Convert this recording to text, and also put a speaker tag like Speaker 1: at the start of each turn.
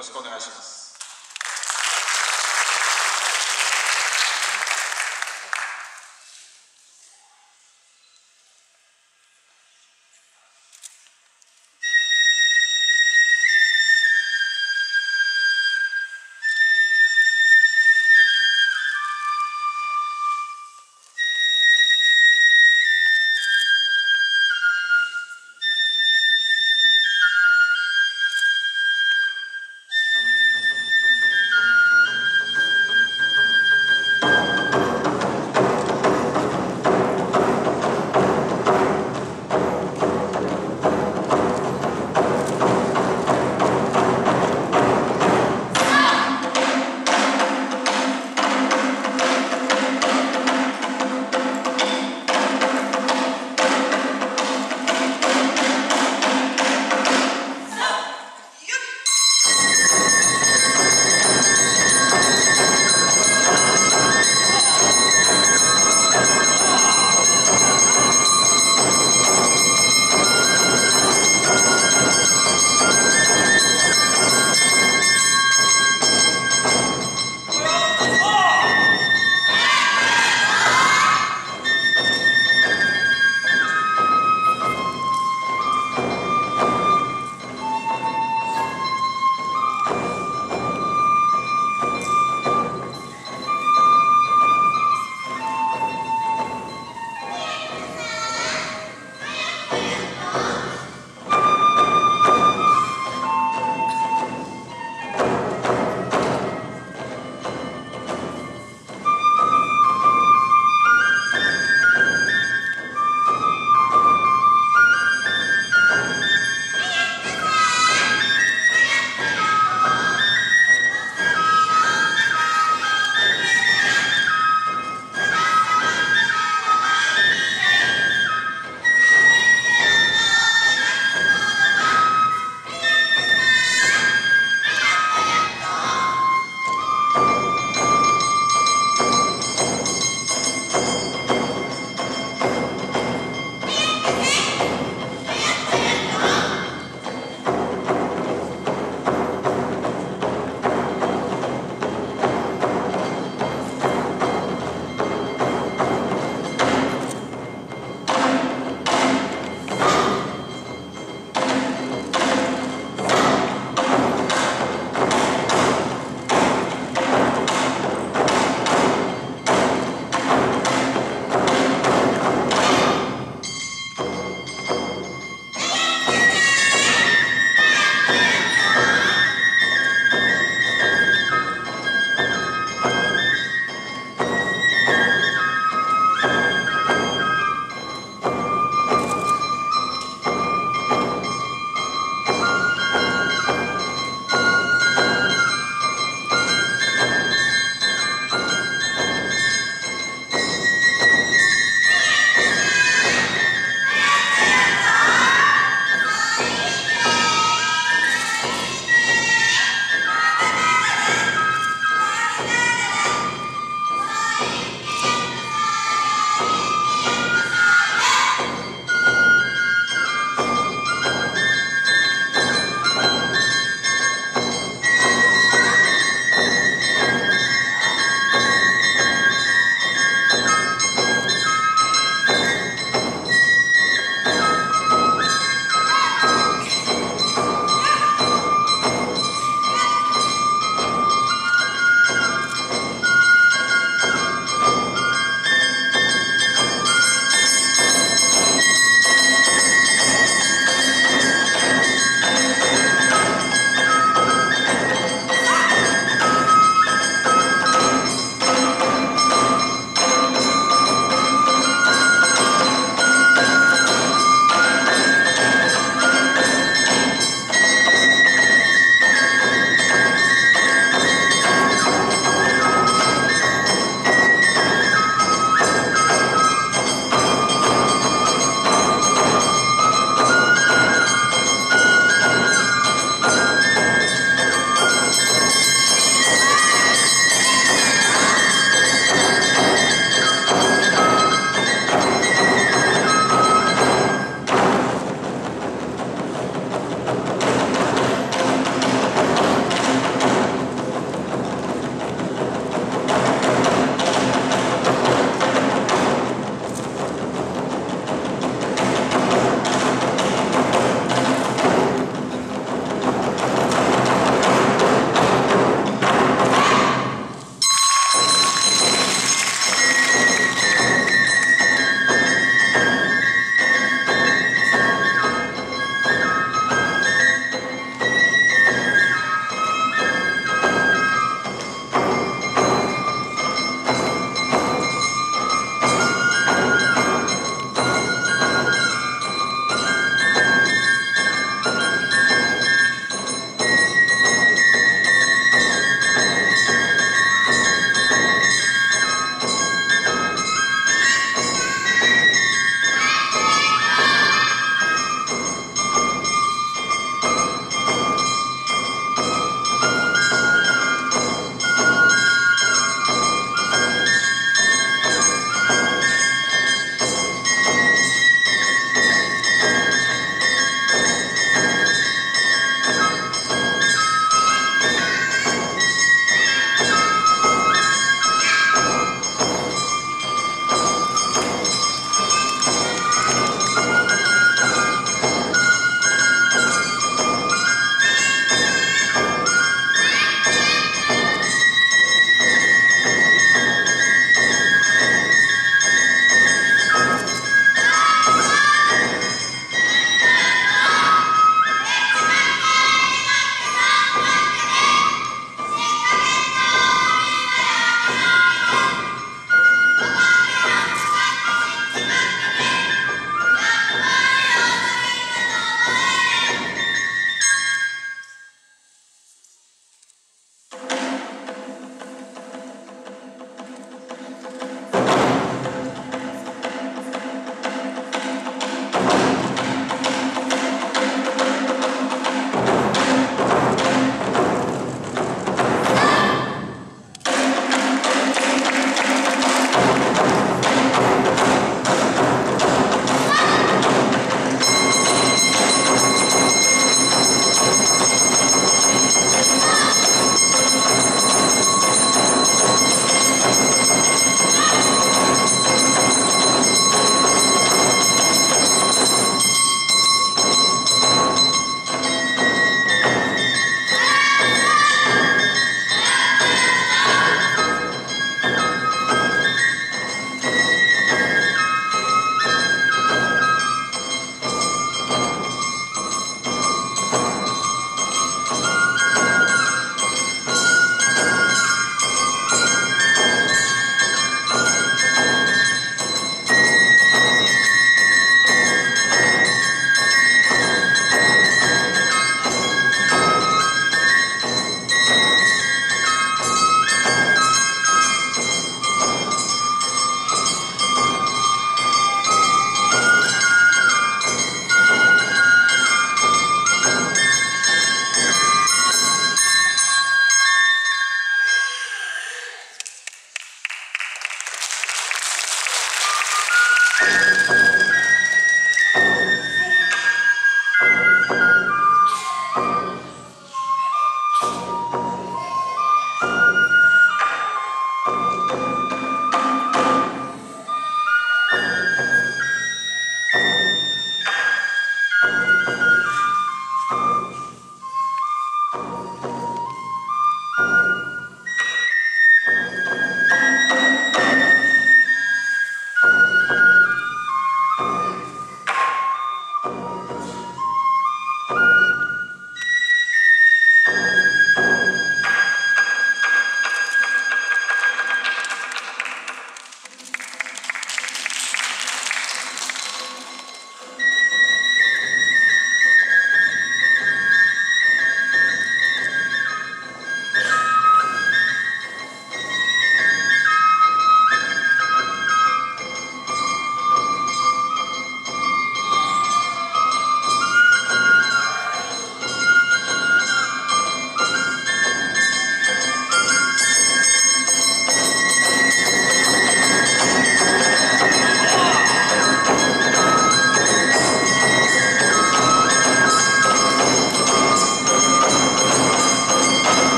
Speaker 1: ろしくお願いします。